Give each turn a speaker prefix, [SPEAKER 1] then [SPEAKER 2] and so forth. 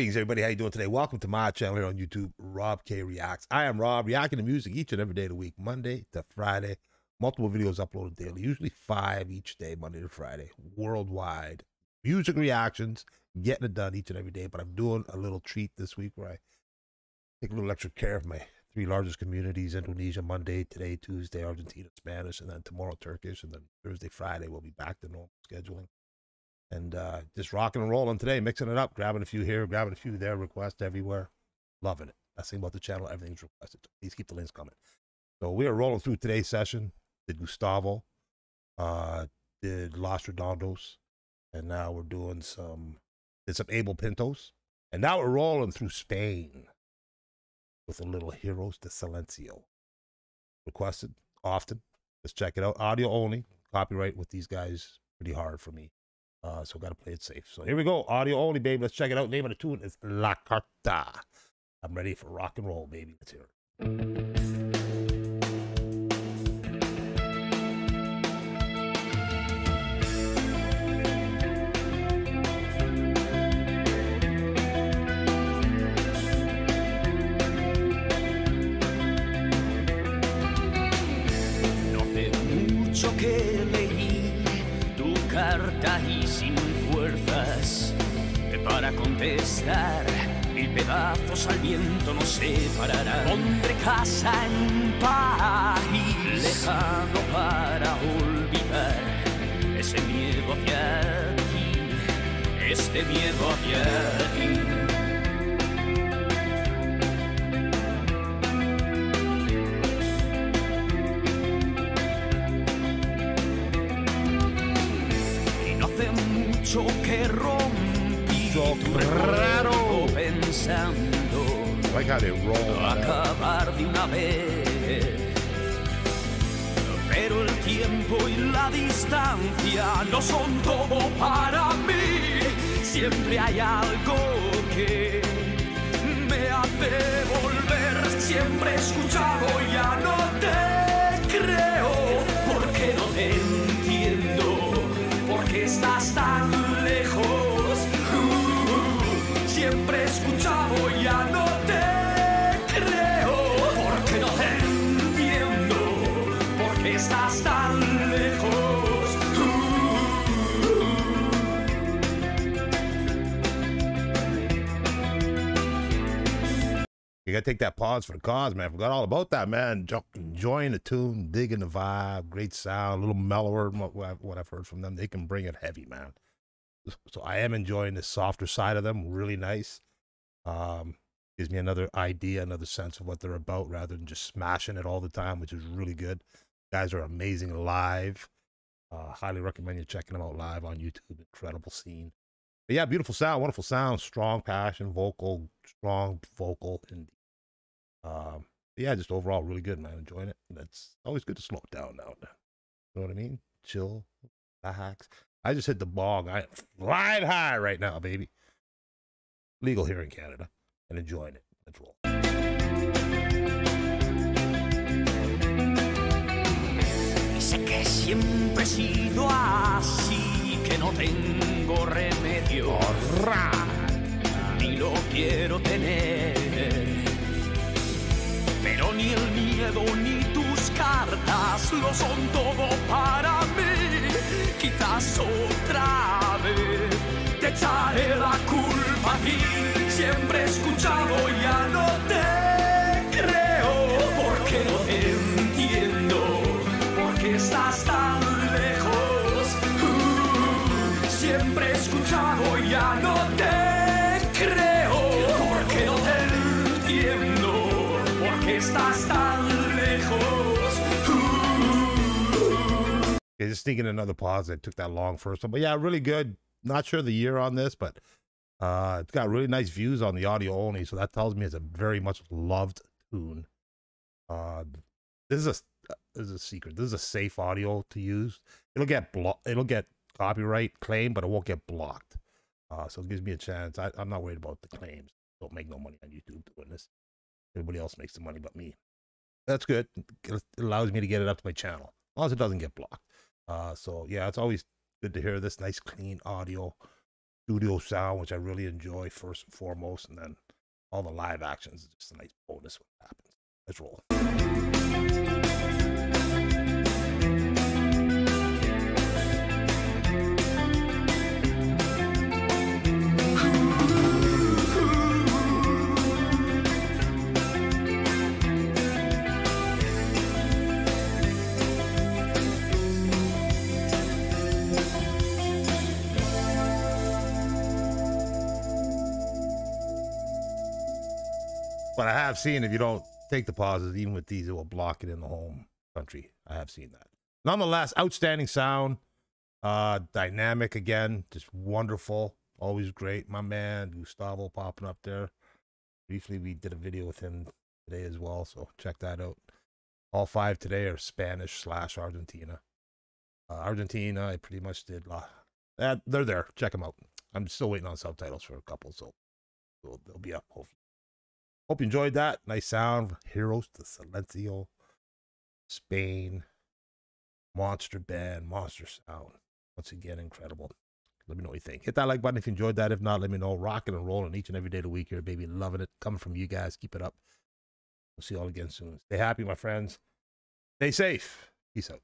[SPEAKER 1] Greetings, everybody. How you doing today? Welcome to my channel here on YouTube, Rob K Reacts. I am Rob, reacting to music each and every day of the week, Monday to Friday. Multiple videos uploaded daily, usually five each day, Monday to Friday, worldwide. Music reactions, getting it done each and every day. But I'm doing a little treat this week where I take a little extra care of my three largest communities Indonesia, Monday, today, Tuesday, Argentina, Spanish, and then tomorrow, Turkish, and then Thursday, Friday, we'll be back to normal scheduling and uh, just rocking and rolling today, mixing it up, grabbing a few here, grabbing a few there, requests everywhere. Loving it. Thing about the channel, everything's requested. Please keep the links coming. So we are rolling through today's session. Did Gustavo, uh, did Los Redondos, and now we're doing some, did some Abel Pintos. And now we're rolling through Spain with a little Heroes de Silencio. Requested often. Let's check it out. Audio only. Copyright with these guys pretty hard for me. Uh, so got to play it safe. So here we go. Audio only, baby. Let's check it out. Name of the tune is La Carta. I'm ready for rock and roll, baby. Let's hear it.
[SPEAKER 2] No tu carta y sin fuerzas para contestar. Mil pedazos al viento nos separarán. Pondré casa en un país lejano para olvidar ese miedo hacia ti, este miedo hacia ti. Mucho que rompí
[SPEAKER 1] raro.
[SPEAKER 2] pensando
[SPEAKER 1] I they roll. man.
[SPEAKER 2] acabar de una vez. Pero el tiempo y la distancia no son todo para mí. Siempre hay algo que me hace volver. Siempre he escuchado, ya Estás tan lejos.
[SPEAKER 1] You gotta take that pause for the cause, man. I Forgot all about that, man. Enjoying the tune, digging the vibe, great sound, a little mellower. what I've heard from them, they can bring it heavy, man. So I am enjoying the softer side of them. Really nice. Um, gives me another idea, another sense of what they're about, rather than just smashing it all the time, which is really good. Guys are amazing live. Uh, highly recommend you checking them out live on YouTube. Incredible scene. But yeah, beautiful sound, wonderful sound, strong passion, vocal, strong vocal, and um, yeah, just overall really good, man. Enjoying it. That's always good to slow it down now. You know what I mean? Chill, relax. I just hit the bog. I am flying high right now, baby. Legal here in Canada and enjoying it.
[SPEAKER 2] Siempre he sido así, que no tengo remedio, ni lo quiero tener. Pero ni el miedo ni tus cartas lo son todo para mí. Quizás otra vez te echaré la culpa a ti. Siempre he escuchado, ya no
[SPEAKER 1] Okay, just thinking another pause. It took that long first one, but yeah, really good. Not sure the year on this, but uh, it's got really nice views on the audio only, so that tells me it's a very much loved tune. Uh, this is a this is a secret. This is a safe audio to use. It'll get blo- It'll get copyright claim, but it won't get blocked. Uh, so it gives me a chance. I, I'm not worried about the claims. Don't make no money on YouTube doing this. Everybody else makes the money but me. That's good. It allows me to get it up to my channel, as long as it doesn't get blocked. Uh, so yeah, it's always good to hear this nice, clean audio. studio sound, which I really enjoy first and foremost, and then all the live actions is just a nice bonus when it happens. Let's roll. But I have seen if you don't take the pauses, even with these, it will block it in the home country. I have seen that. Nonetheless, outstanding sound, uh, dynamic again, just wonderful, always great. My man Gustavo popping up there. Briefly, we did a video with him today as well, so check that out. All five today are Spanish slash Argentina. Uh, Argentina, I pretty much did. Uh, that they're there. Check them out. I'm still waiting on subtitles for a couple, so they'll be up hopefully. Hope you enjoyed that. Nice sound. Heroes de Silencio. Spain. Monster band. Monster sound. Once again, incredible. Let me know what you think. Hit that like button if you enjoyed that. If not, let me know. Rocking and rolling each and every day of the week here, baby. Loving it. Coming from you guys. Keep it up. We'll see you all again soon. Stay happy, my friends. Stay safe. Peace out.